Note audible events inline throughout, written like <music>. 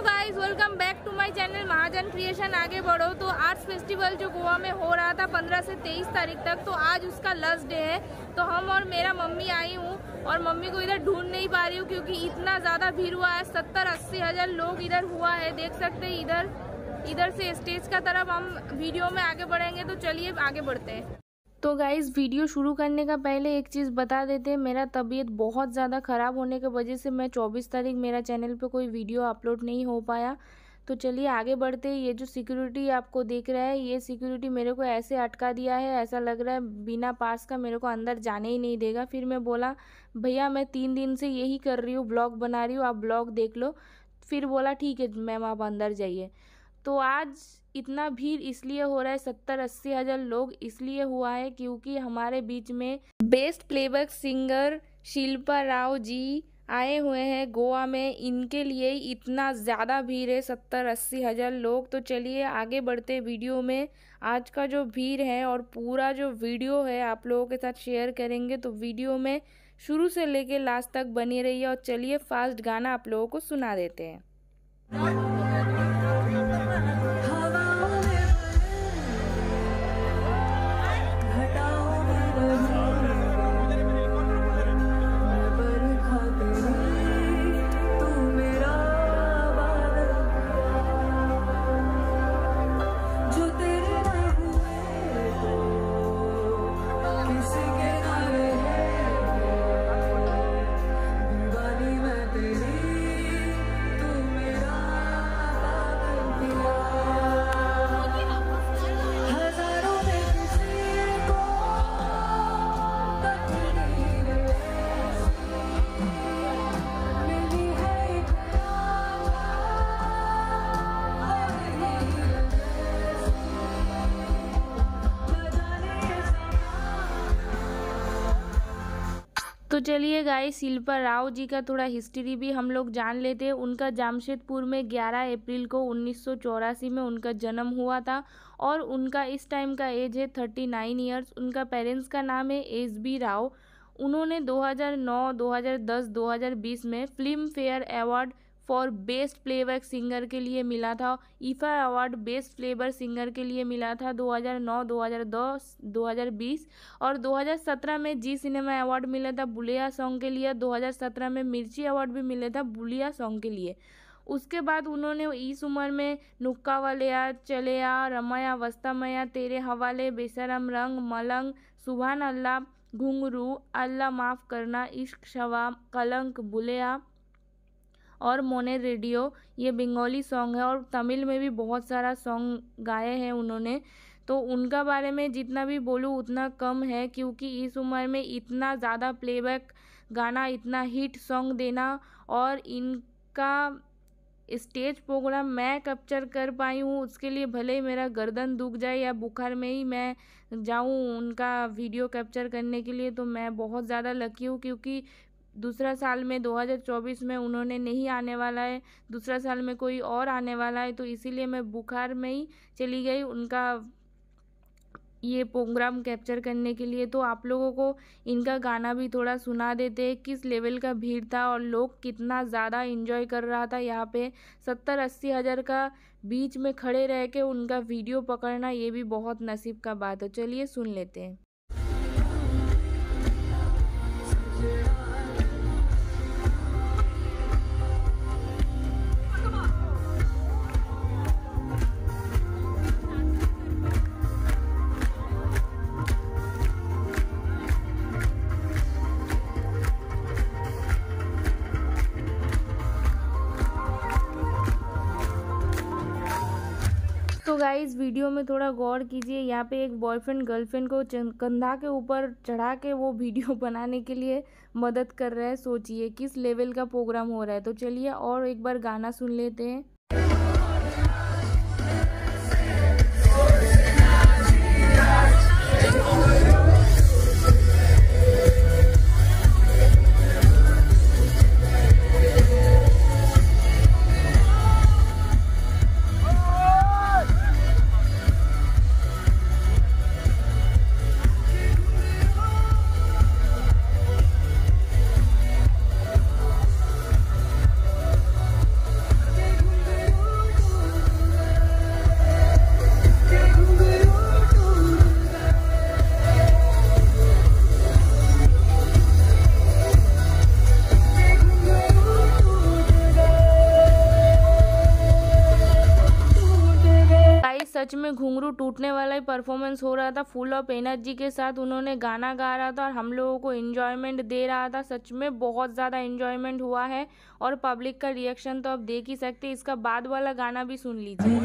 Guys welcome back to my channel Mahajan creation आगे बढ़ो। तो आर्ट्स फेस्टिवल जो गोवा में हो रहा था 15 से 23 तारीख तक तो आज उसका लास्ट डे है। तो हम और मेरा मम्मी आई हूँ और मम्मी को इधर ढूंढ नहीं पा रही हूँ क्योंकि इतना ज़्यादा भीड़ हुआ है। सत्तर अस्सी हज़ार लोग इधर हुआ है। देख सकते हैं इधर इधर से स्टेज का तरफ़ हम वीडियो में आगे बढ़ेंगे। तो चलिए आगे बढ़ते हैं। तो गाइज़ वीडियो शुरू करने का पहले एक चीज़ बता देते हैं, मेरा तबीयत बहुत ज़्यादा ख़राब होने की वजह से मैं 24 तारीख मेरा चैनल पे कोई वीडियो अपलोड नहीं हो पाया। तो चलिए आगे बढ़ते हैं, ये जो सिक्योरिटी आपको देख रहा है, ये सिक्योरिटी मेरे को ऐसे अटका दिया है, ऐसा लग रहा है बिना पास का मेरे को अंदर जाने ही नहीं देगा। फिर मैं बोला, भैया, मैं तीन दिन से यही कर रही हूँ ब्लॉग बना रही हूँ, आप ब्लॉग देख लो। फिर बोला, ठीक है, मैम, आप अंदर जाइए। तो आज इतना भीड़ इसलिए हो रहा है, सत्तर अस्सी हज़ार लोग इसलिए हुआ है क्योंकि हमारे बीच में best playback singer Shilpa Rao ji आए हुए हैं गोवा में। इनके लिए इतना ज़्यादा भीड़ है, सत्तर अस्सी हज़ार लोग। तो चलिए आगे बढ़ते वीडियो में। आज का जो भीड़ है और पूरा जो वीडियो है आप लोगों के साथ शेयर करेंगे तो वीडियो में शुरू से लेके लास्ट तक बनी रहिए और चलिए फास्ट गाना आप लोगों को सुना देते हैं। चलिए गाइस शिल्पा राव जी का थोड़ा हिस्ट्री भी हम लोग जान लेते हैं। उनका जामशेदपुर में 11 अप्रैल को उन्नीस सौ चौरासी में उनका जन्म हुआ था और उनका इस टाइम का एज है 39 ईयर्स उनका पेरेंट्स का नाम है एस बी राव। उन्होंने 2009, 2010, 2020 में Filmfare award for best playback singer के लिए मिला था। IIFA award best flavour singer के लिए मिला था 2009 2010 2020 और 2017 में जी सिनेमा अवार्ड मिला था बुलिया सॉन्ग के लिए 2017 में मिर्ची अवार्ड भी मिला था बुलिया सॉन्ग के लिए। उसके बाद उन्होंने इस उम्र में नुक्का वालया, चलेया, रमाया, वस्तामया, तेरे हवाले, बेसरम रंग, मलंग सुबहान अल्लाह घुंगरू अल्लाह माफ़ करना, इश्क शवा कलंक, बुलेया और मोने रेडियो, ये बंगाली सॉन्ग है और तमिल में भी बहुत सारा सॉन्ग गाए हैं उन्होंने। तो उनका बारे में जितना भी बोलूँ उतना कम है, क्योंकि इस उम्र में इतना ज़्यादा प्लेबैक गाना, इतना हिट सॉन्ग देना और इनका स्टेज प्रोग्राम मैं कैप्चर कर पाई हूँ, उसके लिए भले ही मेरा गर्दन दुख जाए या बुखार में ही मैं जाऊँ उनका वीडियो कैप्चर करने के लिए तो मैं बहुत ज़्यादा लकी हूँ, क्योंकि दूसरा साल में 2024 में उन्होंने नहीं आने वाला है, दूसरा साल में कोई और आने वाला है तो इसीलिए मैं बुखार में ही चली गई उनका ये प्रोग्राम कैप्चर करने के लिए। तो आप लोगों को इनका गाना भी थोड़ा सुना देते हैं, किस लेवल का भीड़ था और लोग कितना ज़्यादा इन्जॉय कर रहा था। यहाँ पे सत्तर अस्सी हज़ार का बीच में खड़े रह के उनका वीडियो पकड़ना ये भी बहुत नसीब का बात है। चलिए सुन लेते हैं। गाइस वीडियो में थोड़ा गौर कीजिए, यहाँ पे एक बॉयफ्रेंड गर्लफ्रेंड को कंधा के ऊपर चढ़ा के वो वीडियो <laughs> बनाने के लिए मदद कर रहा है। सोचिए, किस लेवल का प्रोग्राम हो रहा है? तो चलिए और एक बार गाना सुन लेते हैं। सच में घुंघरू टूटने वाला ही परफॉर्मेंस हो रहा था। फुल ऑफ़ एनर्जी के साथ उन्होंने गाना गा रहा था और हम लोगों को इन्जॉयमेंट दे रहा था। सच में बहुत ज़्यादा इन्जॉयमेंट हुआ है और पब्लिक का रिएक्शन तो आप देख ही सकते इसका बाद वाला गाना भी सुन लीजिए।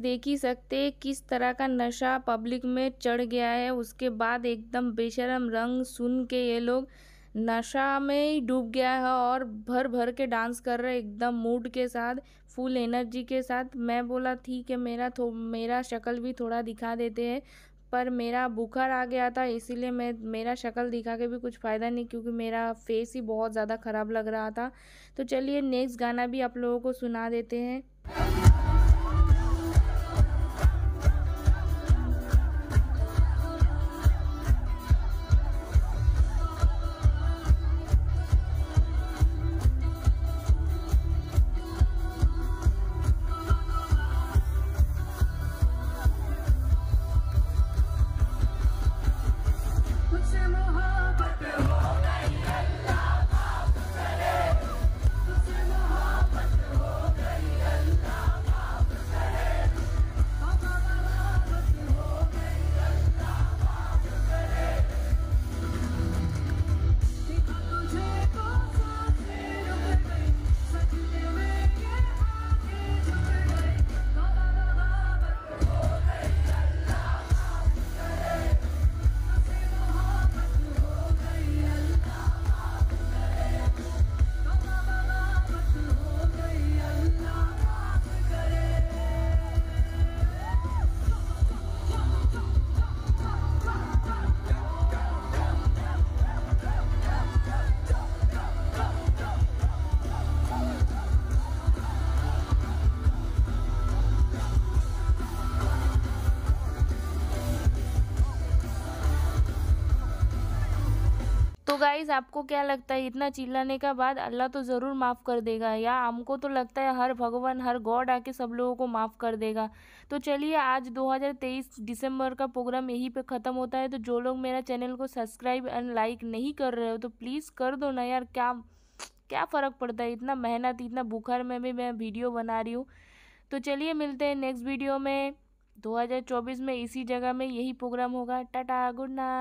देख ही सकते किस तरह का नशा पब्लिक में चढ़ गया है। उसके बाद एकदम बेशरम रंग सुन के ये लोग नशा में ही डूब गया है और भर भर के डांस कर रहे एकदम मूड के साथ, फुल एनर्जी के साथ। मैं बोला, ठीक है, मेरा थो, मेरा शक्ल भी थोड़ा दिखा देते हैं। पर मेरा बुखार आ गया था, इसीलिए मैं, मेरा शक्ल दिखा के भी कुछ फ़ायदा नहीं, क्योंकि मेरा फेस ही बहुत ज़्यादा ख़राब लग रहा था। तो चलिए नेक्स्ट गाना भी आप लोगों को सुना देते हैं। गाइज़ आपको क्या लगता है? इतना चिल्लाने का बाद अल्लाह तो ज़रूर माफ़ कर देगा, या हमको तो लगता है हर भगवान, हर गॉड आके सब लोगों को माफ़ कर देगा। तो चलिए, आज 2023 दिसंबर का प्रोग्राम यहीं पे ख़त्म होता है। तो जो लोग मेरा चैनल को सब्सक्राइब एंड लाइक नहीं कर रहे हो तो प्लीज़ कर दो ना यार। क्या क्या फ़र्क पड़ता है? इतना मेहनत, इतना बुखार में भी मैं वीडियो बना रही हूँ। तो चलिए, मिलते हैं नेक्स्ट वीडियो में। 2024 में इसी जगह में यही प्रोग्राम होगा। Ta-ta, good night.